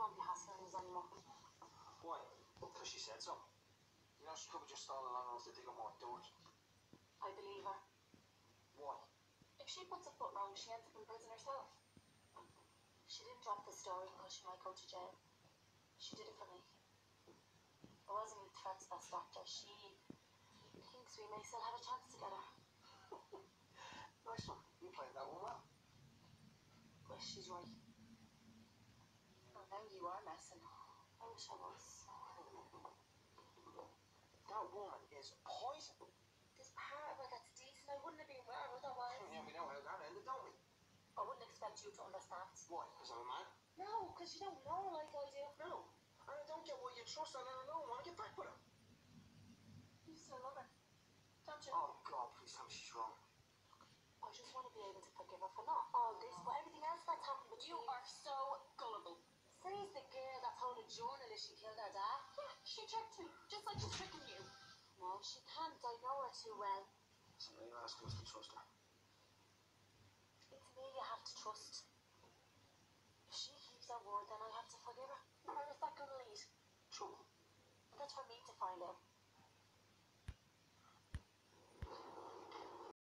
won't be hassling us anymore. Why? Because she said so. You know, she could be just stalling long enough to dig up more dirt. I believe her. Why? If she puts a foot wrong, she ends up in prison herself. She didn't drop the story because she might go to jail. She did it for me. It wasn't threats stopped her. She thinks we may still have a chance together. Nice one. You played that one well. But she's right. Oh, now you are messing. I wish I was. That woman is poison. This part of her that's decent, I wouldn't have been with her otherwise. Yeah, we know how that ended, don't we? I wouldn't expect you to understand. Why? Because I'm a man? No, because you don't know like I do. No. And I don't get why you trust her and I don't want to get back with her. You still love her, don't you? Oh, God, please tell me she's wrong. she killed her dad? Yeah, she tricked me, just like she's tricking you. No, she can't. I know her too well. So now you're asking us to trust her. It's me you have to trust. If she keeps her word, then I have to forgive her. Where is that going to lead? Trouble. That's for me to find out.